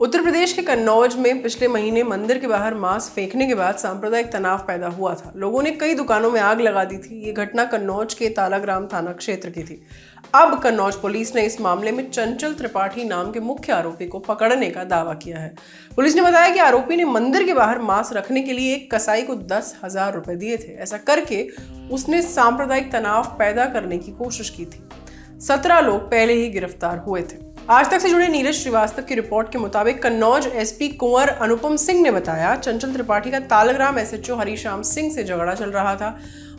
उत्तर प्रदेश के कन्नौज में पिछले महीने मंदिर के बाहर मांस फेंकने के बाद सांप्रदायिक तनाव पैदा हुआ था। लोगों ने कई दुकानों में आग लगा दी थी। ये घटना कन्नौज के तालाग्राम थाना क्षेत्र की थी। अब कन्नौज पुलिस ने इस मामले में चंचल त्रिपाठी नाम के मुख्य आरोपी को पकड़ने का दावा किया है। पुलिस ने बताया कि आरोपी ने मंदिर के बाहर मांस रखने के लिए एक कसाई को दस हज़ार रुपए दिए थे। ऐसा करके उसने सांप्रदायिक तनाव पैदा करने की कोशिश की थी। सत्रह लोग पहले ही गिरफ़्तार हुए थे। आज तक से जुड़े नीरज श्रीवास्तव की रिपोर्ट के मुताबिक कन्नौज एसपी कुंवर अनुपम सिंह ने बताया, चंचल त्रिपाठी का तालग्राम एसएचओ हरीश्याम सिंह से झगड़ा चल रहा था।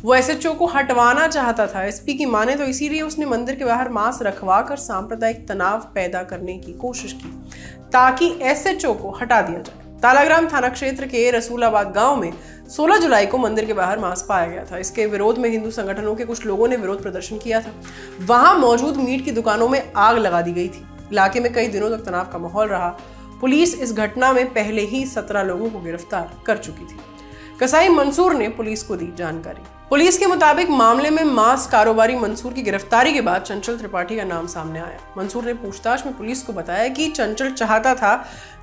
वो एसएचओ को हटवाना चाहता था, एसपी की माने तो इसीलिए उसने मंदिर के बाहर मांस रखवा कर सांप्रदायिक तनाव पैदा करने की कोशिश की, ताकि एसएचओ को हटा दिया जाए। तालाग्राम थाना क्षेत्र के रसूलाबाद गाँव में 16 जुलाई को मंदिर के बाहर मांस पाया गया था। इसके विरोध में हिंदू संगठनों के कुछ लोगों ने विरोध प्रदर्शन किया था। वहाँ मौजूद मीट की दुकानों में आग लगा दी गई थी। इलाके में कई दिनों तक तनाव का माहौल रहा। पुलिस इस घटना में पहले ही सत्रह लोगों को गिरफ़्तार कर चुकी थी। कसाई मंसूर ने पुलिस को दी जानकारी। पुलिस के मुताबिक मामले में मांस कारोबारी मंसूर की गिरफ्तारी के बाद चंचल त्रिपाठी का नाम सामने आया। मंसूर ने पूछताछ में पुलिस को बताया कि चंचल चाहता था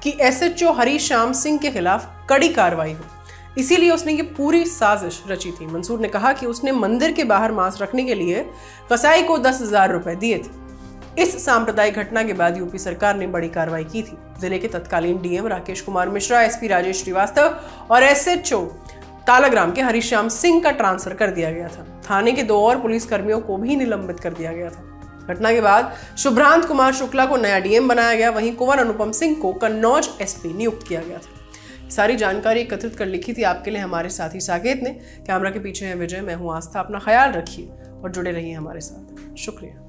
कि एसएचओ हरीश श्याम सिंह के खिलाफ कड़ी कार्रवाई हो। इसीलिए उसने ये पूरी साजिश रची थी। मंसूर ने कहा कि उसने मंदिर के बाहर मांस रखने के लिए कसाई को दस हज़ार रुपए दिए थे। इस सांप्रदायिक घटना के बाद यूपी सरकार ने बड़ी कार्रवाई की थी। ज़िले के तत्कालीन डीएम राकेश कुमार मिश्रा, एसपी राजेश श्रीवास्तव और एसएचओ तालाग्राम के हरिश्याम सिंह का ट्रांसफ़र कर दिया गया था। थाने के दो और पुलिस कर्मियों को भी निलंबित कर दिया गया था। घटना के बाद शुभ्रांत कुमार शुक्ला को नया डीएम बनाया गया। वहीं कुंवर अनुपम सिंह को कन्नौज एसपी नियुक्त किया गया था। सारी जानकारी एकत्रित कर लिखी थी आपके लिए हमारे साथी साकेत ने। कैमरा के पीछे है विजय, मैं हूँ आस्था। अपना ख्याल रखिए और जुड़े रहिए हमारे साथ। शुक्रिया।